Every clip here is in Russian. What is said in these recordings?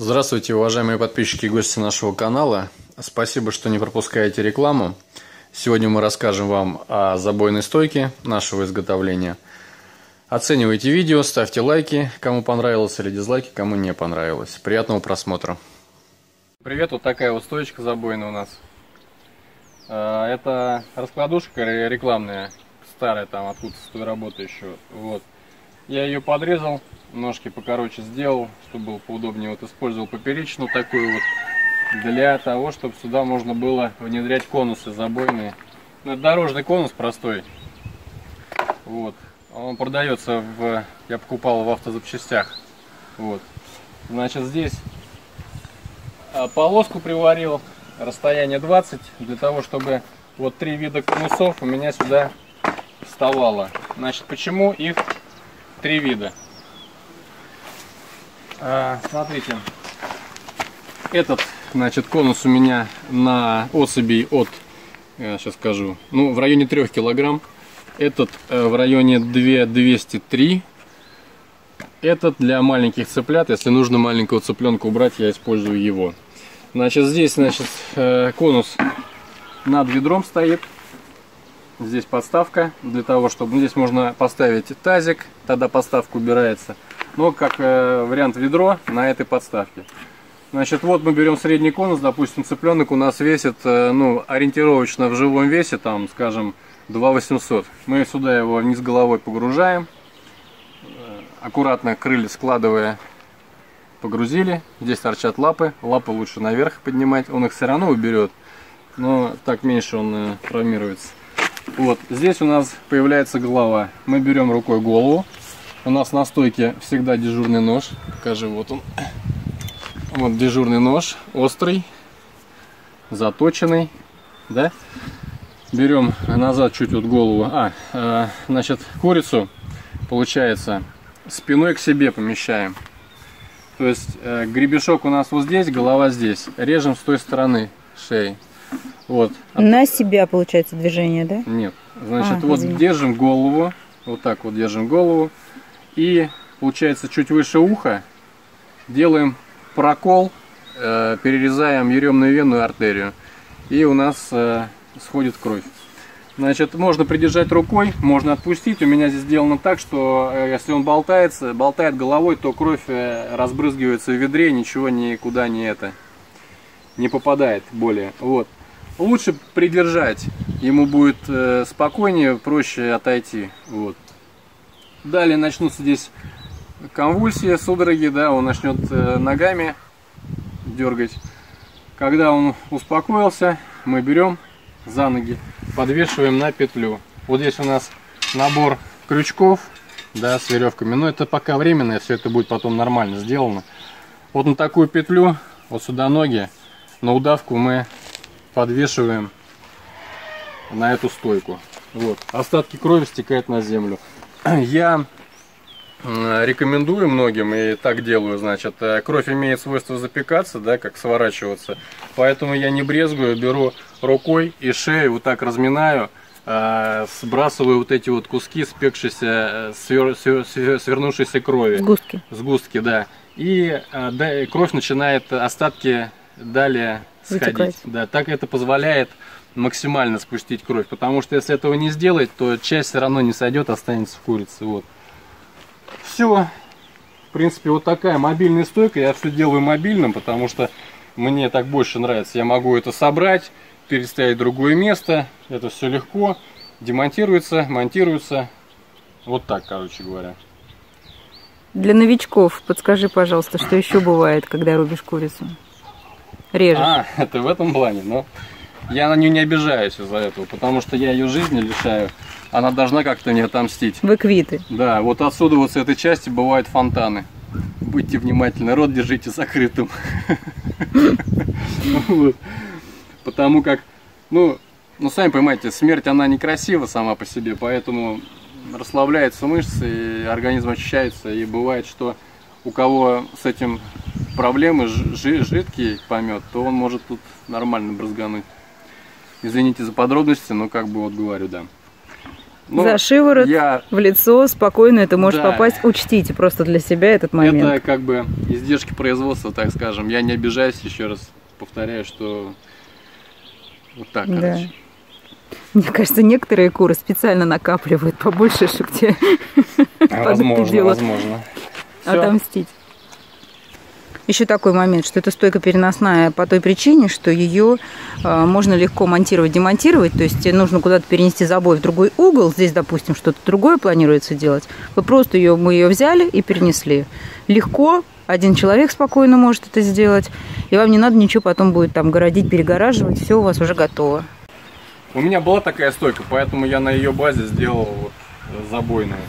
Здравствуйте, уважаемые подписчики и гости нашего канала. Спасибо, что не пропускаете рекламу. Сегодня мы расскажем вам о забойной стойке нашего изготовления. Оценивайте видео, ставьте лайки, кому понравилось, или дизлайки, кому не понравилось. Приятного просмотра. Привет, вот такая вот стоечка забойная у нас. А, это раскладушка рекламная, старая там, откуда с той работы еще. Вот. Я ее подрезал, ножки покороче сделал, чтобы было поудобнее. Вот использовал поперечную такую вот для того, чтобы сюда можно было внедрять конусы забойные. Ну, это дорожный конус простой. Вот. Он продается в... Я покупал в автозапчастях. Вот. Значит, здесь а, полоску приварил. Расстояние 20. Для того, чтобы вот три вида конусов у меня сюда вставало. Значит, почему их три вида? А, смотрите, этот, значит, конус у меня на особей от, я сейчас скажу, ну, в районе 3 килограмм. Этот э, в районе 2203. Этот для маленьких цыплят, если нужно маленького цыпленка убрать, я использую его. Значит, здесь, значит, э, конус над ведром стоит. Здесь подставка для того, чтобы ну, здесь можно поставить тазик, тогда подставка убирается но как э, вариант ведро на этой подставке. Значит, вот мы берем средний конус, допустим, цыпленок у нас весит, э, ну, ориентировочно в живом весе, там, скажем, 2800. Мы сюда его вниз головой погружаем, э, аккуратно крылья складывая, погрузили. Здесь торчат лапы, лапы лучше наверх поднимать, он их все равно уберет, но так меньше он э, травмируется. Вот, здесь у нас появляется голова. Мы берем рукой голову, у нас на стойке всегда дежурный нож. Покажи, вот он. Вот дежурный нож, острый, заточенный, да. Берем назад чуть вот голову. А, э, значит, курицу, получается, спиной к себе помещаем. То есть э, гребешок у нас вот здесь, голова здесь. Режем с той стороны шеи. Вот. На себя получается движение, да? Нет. Значит, а, вот держим голову. Вот так вот держим голову. И получается чуть выше уха делаем прокол, э, перерезаем еремную вену и артерию. И у нас э, сходит кровь. Значит, можно придержать рукой, можно отпустить. У меня здесь сделано так, что э, если он болтается, болтает головой, то кровь э, разбрызгивается в ведре, ничего никуда не это не попадает более. Вот. Лучше придержать, ему будет э, спокойнее, проще отойти. Вот. Далее начнутся здесь конвульсии, судороги, да, он начнет э, ногами дергать. Когда он успокоился, мы берем за ноги, подвешиваем на петлю. Вот здесь у нас набор крючков, да, с веревками. Но это пока временно, все это будет потом нормально сделано. Вот на такую петлю, вот сюда ноги, на удавку мы подвешиваем на эту стойку. Вот. Остатки крови стекают на землю. я рекомендую многим и так делаю, значит, э, кровь имеет свойство запекаться, да, как сворачиваться, поэтому я не брезгую, беру рукой и шею вот так разминаю, э, сбрасываю вот эти вот куски спекшейся, э, свер, свер, свернувшейся крови. Сгустки. Сгустки, да. И да, кровь начинает остатки далее сходить. Вытекать. Да, так это позволяет максимально спустить кровь. Потому что если этого не сделать, то часть все равно не сойдет, останется в курице. Вот. Все. В принципе, вот такая мобильная стойка. Я все делаю мобильным, потому что мне так больше нравится. Я могу это собрать, переставить в другое место. Это все легко. Демонтируется, монтируется. Вот так, короче говоря. Для новичков подскажи, пожалуйста, что еще бывает, когда рубишь курицу? Режешь. А, это в этом плане, но... Я на нее не обижаюсь из-за этого, потому что я ее жизни лишаю. Она должна как-то мне отомстить. Вы квиты. Да, вот отсюда вот с этой части бывают фонтаны. Будьте внимательны, рот держите закрытым. Потому как, ну, ну, сами понимаете, смерть, она некрасива сама по себе, поэтому расслабляются мышцы, и организм очищается, и бывает, что у кого с этим проблемы, жидкий помет, то он может тут нормально брызгануть. Извините за подробности, но как бы вот говорю, да. Ну, За шиворот, я в лицо, спокойно это может Да. попасть. Учтите просто для себя этот момент. Это как бы издержки производства, так скажем. Я не обижаюсь, еще раз повторяю, что вот так, Да. короче. Мне кажется, некоторые куры специально накапливают побольше, чтобы тебе Возможно, дело. возможно. Всё. отомстить. Еще такой момент, что эта стойка переносная по той причине, что ее э, можно легко монтировать, демонтировать, то есть тебе нужно куда-то перенести забой в другой угол, здесь, допустим, что-то другое планируется делать, вы просто ее, мы ее взяли и перенесли. Легко, один человек спокойно может это сделать, и вам не надо ничего потом будет там городить, перегораживать, все у вас уже готово. У меня была такая стойка, поэтому я на ее базе сделал вот забойную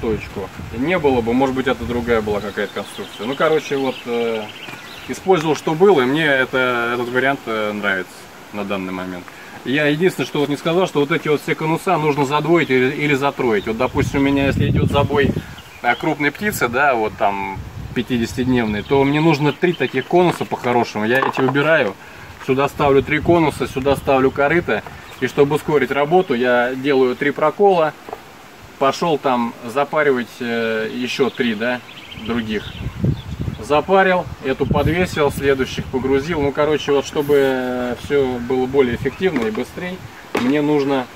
стоечку. Не было бы, может быть, это другая была какая-то конструкция. Ну, короче, вот э, использовал, что было, и мне это, этот вариант э, нравится на данный момент. Я единственное, что вот не сказал, что вот эти вот все конуса нужно задвоить или, или затроить. Вот, допустим, у меня, если идет забой э, крупной птицы, да, вот там 50-дневный, то мне нужно три таких конуса по-хорошему. Я эти убираю. Сюда ставлю три конуса, сюда ставлю корыто. И чтобы ускорить работу, я делаю три прокола. Пошел там запаривать э, еще три, да, других. Запарил, эту подвесил, следующих погрузил. Ну, короче, вот чтобы все было более эффективно и быстрее, мне нужно,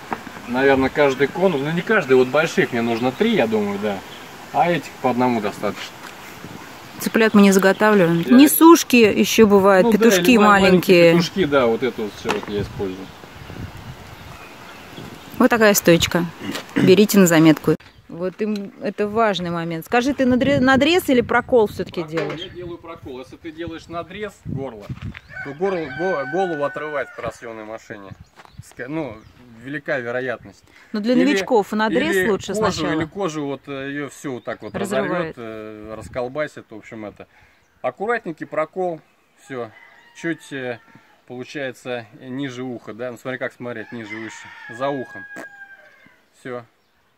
наверное, каждый конус, ну не каждый, вот больших мне нужно три, я думаю, да. А этих по одному достаточно. Цыплят мы не заготавливаем. Я- Несушки еще бывают, Ну да, петушки или ма- маленькие. Петушки, да, вот это вот все вот я использую. Вот такая стоечка. Берите на заметку. Вот им это важный момент. Скажи, ты надре- надрез или прокол все-таки делаешь? Я делаю прокол. Если ты делаешь надрез горла, то горло, го- голову отрывать в торсионной машине. Ну, велика вероятность. Ну, для Или- новичков надрез или лучше кожу, сначала. Или кожу, вот ее все вот так вот Разрывает. разорвет, э, расколбасит, в общем, это. Аккуратненький прокол, все. Чуть э, получается э, ниже уха, да, ну смотри, как смотреть, ниже, выше, за ухом. Все.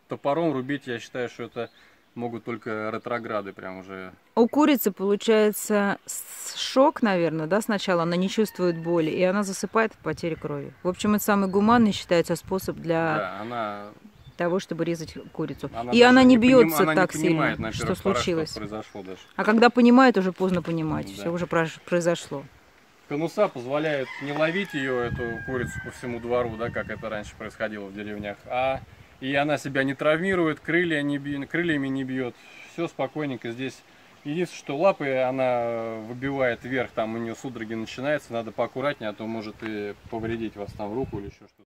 Топором рубить, я считаю, что это могут только ретрограды прям уже. У курицы получается шок, наверное, да, сначала она не чувствует боли, и она засыпает от потери крови. В общем, это самый гуманный считается способ для Да, она, того, чтобы резать курицу. она и она не поним- бьется она так не понимает сильно, что случилось. Что произошло даже. А когда понимает, уже поздно понимать. Да. Все уже произошло. Конуса позволяют не ловить ее, эту курицу по всему двору, да, как это раньше происходило в деревнях, а и она себя не травмирует, крылья не бьет, крыльями не бьет, все спокойненько здесь. Единственное, что лапы она выбивает вверх, там у нее судороги начинаются, надо поаккуратнее, а то может и повредить вас там руку или еще что-то.